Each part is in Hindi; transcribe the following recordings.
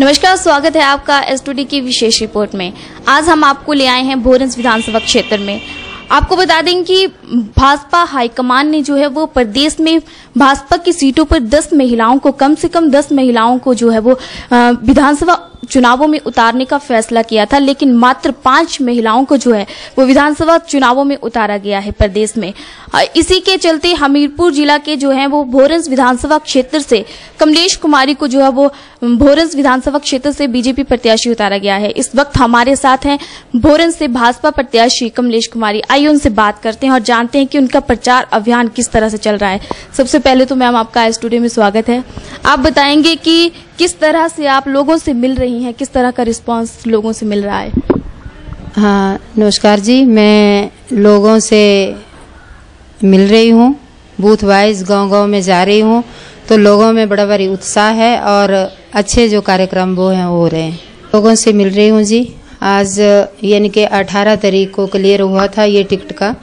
नमस्कार, स्वागत है आपका एस की विशेष रिपोर्ट में। आज हम आपको ले आए हैं भोरंस विधानसभा क्षेत्र में। आपको बता दें कि भाजपा हाईकमान ने जो है वो प्रदेश में भाजपा की सीटों पर 10 महिलाओं को, कम से कम 10 महिलाओं को जो है वो विधानसभा चुनावों में उतारने का फैसला किया था, लेकिन मात्र पाँच महिलाओं को जो है, वो विधानसभा चुनावों में उतारा गया है प्रदेश में। इसी के चलते हमीरपुर जिला के जो है, वो भोरंस विधानसभा क्षेत्र से कमलेश कुमारी को जो है, वो भोरंस विधानसभा क्षेत्र से बीजेपी प्रत्याशी उतारा गया है। इस वक्त हमारे साथ हैं भोरंस से भाजपा प्रत्याशी कमलेश कुमारी। आइए उनसे बात करते हैं और जानते हैं कि उनका प्रचार अभियान किस तरह से चल रहा है। सबसे पहले तो मैम, आपका स्टूडियो में स्वागत है। आप बताएँगे कि किस तरह से आप लोगों से मिल रही हैं? किस तरह का रिस्पांस लोगों से मिल रहा है? हाँ नमस्कार जी, मैं लोगों से मिल रही हूँ। बूथ वाइज गांव-गांव में जा रही हूँ। तो लोगों में बड़ा भारी उत्साह है और अच्छे जो कार्यक्रम वो हैं हो रहे हैं। लोगों से मिल रही हूँ जी। आज यानी कि 18 तारीख को क्लियर हुआ था ये टिकट का।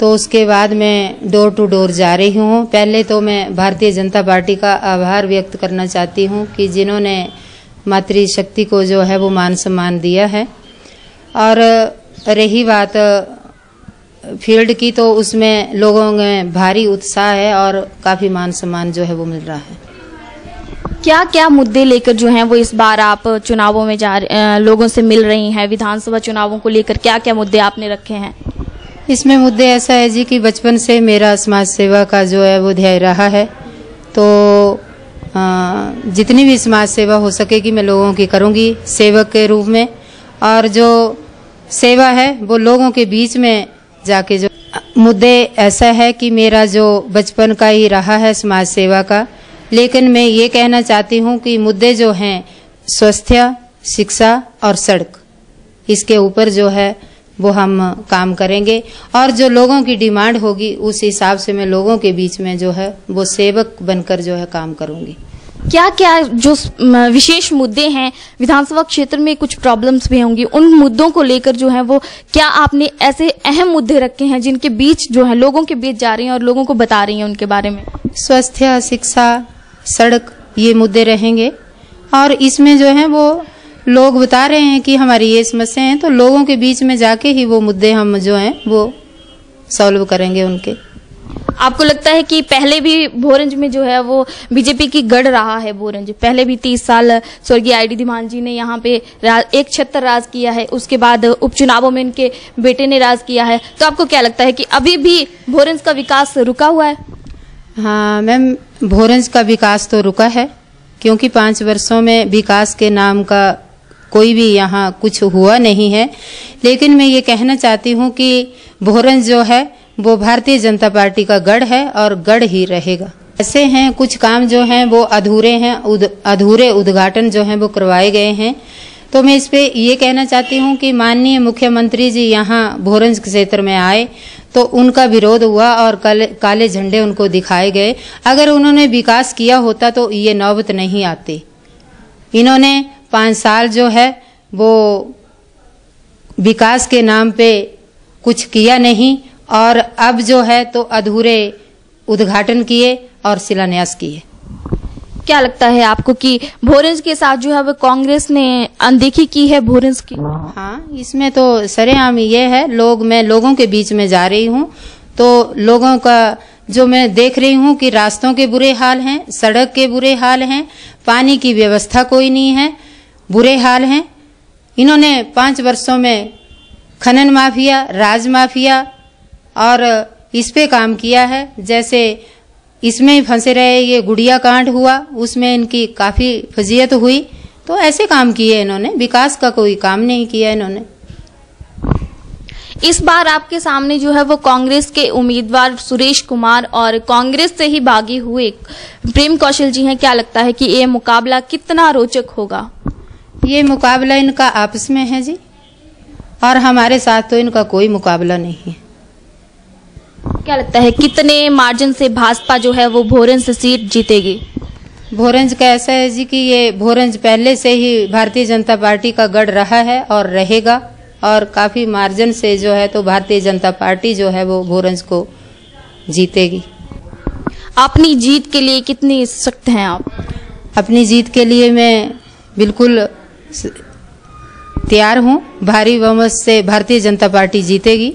तो उसके बाद मैं डोर टू डोर जा रही हूँ। पहले तो मैं भारतीय जनता पार्टी का आभार व्यक्त करना चाहती हूँ कि जिन्होंने मातृशक्ति को जो है वो मान सम्मान दिया है। और रही बात, फ़ील्ड की तो उसमें लोगों में भारी उत्साह है और काफ़ी मान सम्मान जो है वो मिल रहा है। क्या क्या मुद्दे लेकर जो हैं वो इस बार आप चुनावों में जा लोगों से मिल रही हैं? विधानसभा चुनावों को लेकर क्या क्या मुद्दे आपने रखे हैं? इसमें मुद्दे ऐसा है जी कि बचपन से मेरा समाज सेवा का जो है वो ध्याय रहा है। तो अ, जितनी भी समाज सेवा हो सकेगी मैं लोगों की करूँगी सेवक के रूप में। और जो सेवा है वो लोगों के बीच में जाके जो मुद्दे ऐसा है कि मेरा जो बचपन का ही रहा है समाज सेवा का। लेकिन मैं ये कहना चाहती हूँ कि मुद्दे जो हैं स्वास्थ्य शिक्षा और सड़क इसके ऊपर जो है वो हम काम करेंगे। और जो लोगों की डिमांड होगी उस हिसाब से मैं लोगों के बीच में जो है वो सेवक बनकर जो है काम करूँगी। क्या क्या जो विशेष मुद्दे हैं विधानसभा क्षेत्र में कुछ प्रॉब्लम्स भी होंगी उन मुद्दों को लेकर जो है वो क्या आपने ऐसे अहम मुद्दे रखे हैं जिनके बीच जो है लोगों के बीच जा रही हैं और लोगों को बता रही हैं उनके बारे में? स्वास्थ्य शिक्षा सड़क ये मुद्दे रहेंगे। और इसमें जो है वो लोग बता रहे हैं कि हमारी ये समस्या है तो लोगों के बीच में जाके ही वो मुद्दे हम जो हैं वो सॉल्व करेंगे उनके। आपको लगता है कि पहले भी भोरंज में जो है वो बीजेपी की गढ़ रहा है भोरंज? पहले भी तीस साल स्वर्गीय आई डी धीमान जी ने यहाँ पे एक छत्तर राज किया है उसके बाद उपचुनावों में इनके बेटे ने राज किया है। तो आपको क्या लगता है कि अभी भी भोरंज का विकास रुका हुआ है? हाँ मैम भोरंज का विकास तो रुका है क्योंकि पाँच वर्षों में विकास के नाम का कोई भी यहाँ कुछ हुआ नहीं है। लेकिन मैं ये कहना चाहती हूँ कि भोरंज जो है वो भारतीय जनता पार्टी का गढ़ है और गढ़ ही रहेगा। ऐसे हैं कुछ काम जो हैं वो अधूरे हैं उद, अधूरे उद्घाटन जो हैं वो करवाए गए हैं। तो मैं इस पे ये कहना चाहती हूँ कि माननीय मुख्यमंत्री जी यहाँ भोरंज क्षेत्र में आए तो उनका विरोध हुआ और काले, काले झंडे उनको दिखाए गए। अगर उन्होंने विकास किया होता तो ये नौबत नहीं आती। इन्होंने पाँच साल जो है वो विकास के नाम पे कुछ किया नहीं और अब जो है तो अधूरे उद्घाटन किए और शिलान्यास किए। क्या लगता है आपको कि भोरंज के साथ जो है वो कांग्रेस ने अनदेखी की है भोरंज की? हाँ इसमें तो सरेआम ये है लोग मैं लोगों के बीच में जा रही हूँ तो लोगों का जो मैं देख रही हूँ कि रास्तों के बुरे हाल हैं सड़क के बुरे हाल हैं पानी की व्यवस्था कोई नहीं है बुरे हाल हैं। इन्होंने पाँच वर्षों में खनन माफिया, राज माफिया और इस पे काम किया है। जैसे इसमें फंसे रहे, ये गुड़िया कांड हुआ, उसमें इनकी काफ़ी फजीयत हुई। तो ऐसे काम किए इन्होंने, विकास का कोई काम नहीं किया इन्होंने। इस बार आपके सामने जो है वो कांग्रेस के उम्मीदवार सुरेश कुमार और कांग्रेस से ही बागी हुए प्रेम कौशल जी हैं। क्या लगता है कि ये मुकाबला कितना रोचक होगा? ये मुकाबला इनका आपस में है जी। और हमारे साथ तो इनका कोई मुकाबला नहीं है। क्या लगता है कितने मार्जिन से भाजपा जो है वो भोरन से सीट जीतेगी? भोरंज का ऐसा है जी कि ये भोरंज पहले से ही भारतीय जनता पार्टी का गढ़ रहा है और रहेगा। और काफ़ी मार्जिन से जो है तो भारतीय जनता पार्टी जो है वो भोरंज को जीतेगी। अपनी जीत के लिए कितनी सख्त हैं आप? अपनी जीत के लिए मैं बिल्कुल तैयार हूँ। भारी बहुमत से भारतीय जनता पार्टी जीतेगी।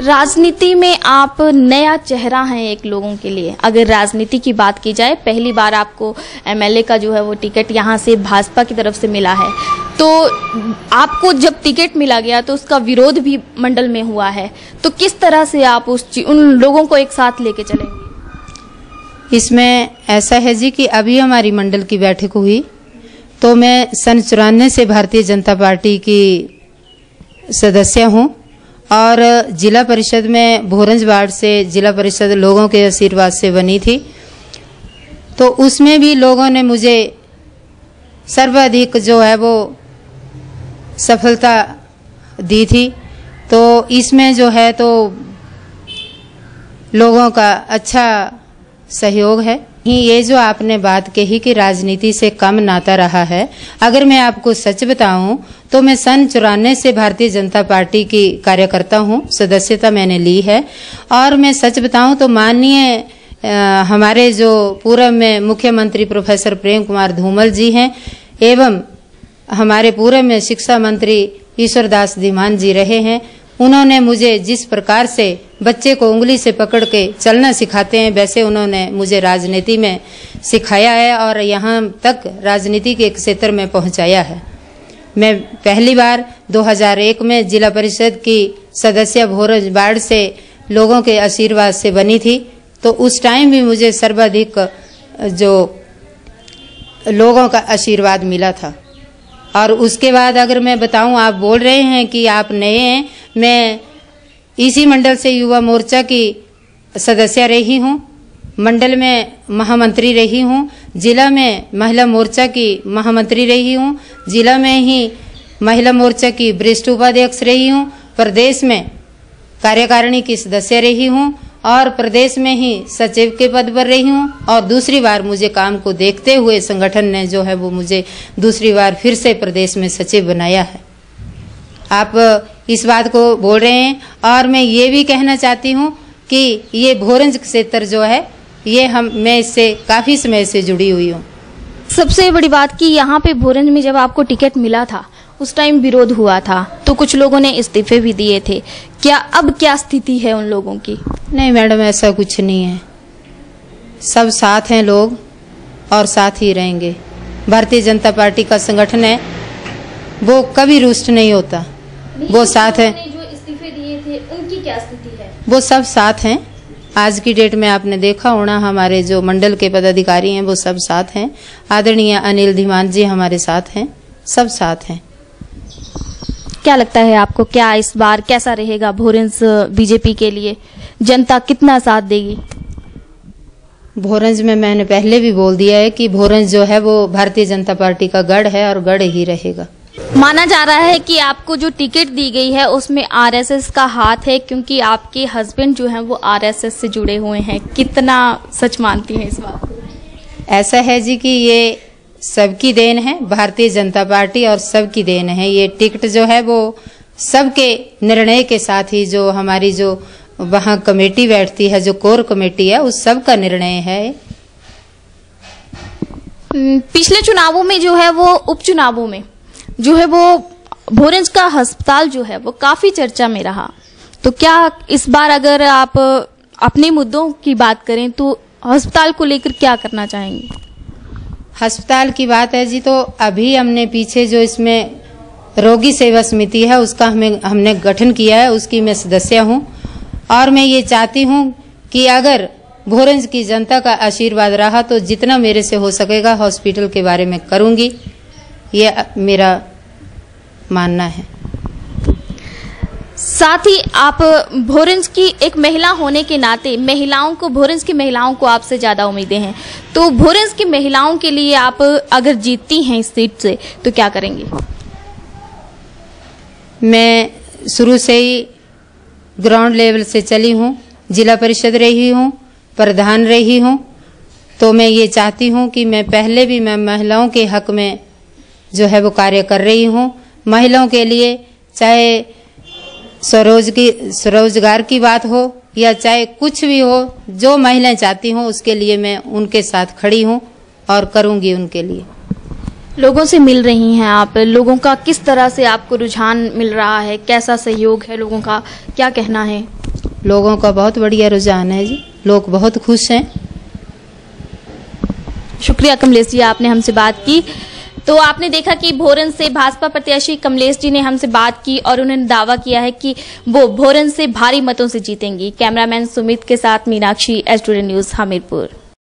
राजनीति में आप नया चेहरा हैं एक लोगों के लिए। अगर राजनीति की बात की जाए पहली बार आपको एमएलए का जो है वो टिकट यहाँ से भाजपा की तरफ़ से मिला है। तो आपको जब टिकट मिला गया तो उसका विरोध भी मंडल में हुआ है। तो किस तरह से आप उस उन लोगों को एक साथ लेके चलेंगे? इसमें ऐसा है जी कि अभी हमारी मंडल की बैठक हुई। तो मैं सन चौरानवे से भारतीय जनता पार्टी की सदस्य हूँ और जिला परिषद में भोरंज वार्ड से जिला परिषद लोगों के आशीर्वाद से बनी थी। तो उसमें भी लोगों ने मुझे सर्वाधिक जो है वो सफलता दी थी। तो इसमें जो है तो लोगों का अच्छा सहयोग है। ये जो आपने बात कही कि राजनीति से कम नाता रहा है, अगर मैं आपको सच बताऊँ तो मैं सन चौरानवे से भारतीय जनता पार्टी की कार्यकर्ता हूँ, सदस्यता मैंने ली है। और मैं सच बताऊँ तो माननीय हमारे जो पूर्व में मुख्यमंत्री प्रोफेसर प्रेम कुमार धूमल जी हैं, एवं हमारे पूर्व में शिक्षा मंत्री ईश्वरदास धीमान जी रहे हैं उन्होंने मुझे जिस प्रकार से बच्चे को उंगली से पकड़ के चलना सिखाते हैं, वैसे उन्होंने मुझे राजनीति में सिखाया है और यहाँ तक राजनीति के क्षेत्र में पहुँचाया है। मैं पहली बार 2001 में जिला परिषद की सदस्य भोरज बाढ़ से लोगों के आशीर्वाद से बनी थी तो उस टाइम भी मुझे सर्वाधिक जो लोगों का आशीर्वाद मिला था। और उसके बाद अगर मैं बताऊँ, आप बोल रहे हैं कि आप नए हैं मैं इसी मंडल से युवा मोर्चा की सदस्य रही हूँ, मंडल में महामंत्री रही हूँ, जिला में महिला मोर्चा की महामंत्री रही हूँ, जिला में ही महिला मोर्चा की वरिष्ठ उपाध्यक्ष रही हूँ, प्रदेश में कार्यकारिणी की सदस्य रही हूँ और प्रदेश में ही सचिव के पद पर रही हूँ। और दूसरी बार मुझे काम को देखते हुए संगठन ने जो है वो मुझे दूसरी बार फिर से प्रदेश में सचिव बनाया है। आप इस बात को बोल रहे हैं। और मैं ये भी कहना चाहती हूँ कि ये भोरंज क्षेत्र जो है ये हम मैं इससे काफ़ी समय से जुड़ी हुई हूँ। सबसे बड़ी बात कि यहाँ पे भोरंज में जब आपको टिकट मिला था उस टाइम विरोध हुआ था तो कुछ लोगों ने इस्तीफे भी दिए थे। क्या अब क्या स्थिति है उन लोगों की? नहीं मैडम ऐसा कुछ नहीं है। सब साथ हैं लोग और साथ ही रहेंगे। भारतीय जनता पार्टी का संगठन है वो कभी रुष्ट नहीं होता। वो साथ है। जो इस्तीफे दिए थे उनकी क्या स्थिति है? वो सब साथ हैं। आज की डेट में आपने देखा होना हमारे जो मंडल के पदाधिकारी हैं वो सब साथ हैं। आदरणीय अनिल धीमान जी हमारे साथ हैं। सब साथ हैं। क्या लगता है आपको क्या इस बार कैसा रहेगा भोरंज बीजेपी के लिए? जनता कितना साथ देगी? भोरंज में मैंने पहले भी बोल दिया है कि भोरंज जो है वो भारतीय जनता पार्टी का गढ़ है और गढ़ ही रहेगा। माना जा रहा है कि आपको जो टिकट दी गई है उसमें आरएसएस का हाथ है क्योंकि आपके हस्बैंड जो हैं वो आरएसएस से जुड़े हुए हैं। कितना सच मानती हैं इस बात को? ऐसा है जी कि ये सबकी देन है भारतीय जनता पार्टी और सबकी देन है। ये टिकट जो है वो सबके निर्णय के साथ ही जो हमारी जो वहाँ कमेटी बैठती है जो कोर कमेटी है उस सब का निर्णय है। पिछले चुनावों में जो है वो उपचुनावों में जो है वो, भोरंज का अस्पताल जो है वो काफ़ी चर्चा में रहा। तो क्या इस बार अगर आप, अपने मुद्दों की बात करें तो अस्पताल को लेकर क्या करना चाहेंगे? अस्पताल की बात है जी तो अभी हमने पीछे जो इसमें रोगी सेवा समिति है, उसका हमें, हमने गठन किया है, उसकी मैं सदस्य हूँ। और मैं ये चाहती हूँ कि अगर भोरंज की जनता का आशीर्वाद रहा तो जितना मेरे से हो सकेगा, हॉस्पिटल के बारे में करूँगी। ये मेरा मानना है। साथ ही आप भोरंज की एक महिला होने के नाते महिलाओं को भोरंज की महिलाओं को आपसे ज़्यादा उम्मीदें हैं। तो भोरंज की महिलाओं के लिए आप अगर जीतती हैं इस सीट से तो क्या करेंगे? मैं शुरू से ही ग्राउंड लेवल से चली हूँ जिला परिषद रही हूँ प्रधान रही हूँ। तो मैं ये चाहती हूँ कि मैं पहले भी मैं महिलाओं के हक में जो है वो कार्य कर रही हूँ। महिलाओं के लिए चाहे स्वरोज की स्वरोजगार की बात हो या चाहे कुछ भी हो जो महिलाएँ चाहती हों उसके लिए मैं उनके साथ खड़ी हूँ और करूँगी उनके लिए। लोगों से मिल रही हैं आप। लोगों का किस तरह से आपको रुझान मिल रहा है? कैसा सहयोग है लोगों का? क्या कहना है? लोगों का बहुत बढ़िया रुझान है जी। लोग बहुत खुश हैं। शुक्रिया कमलेश जी आपने हमसे बात की। तो आपने देखा कि भोरन से भाजपा प्रत्याशी कमलेश जी ने हमसे बात की और उन्होंने दावा किया है कि वो भोरन से भारी मतों से जीतेंगी। कैमरामैन सुमित के साथ मीनाक्षी, एस न्यूज़ हमीरपुर।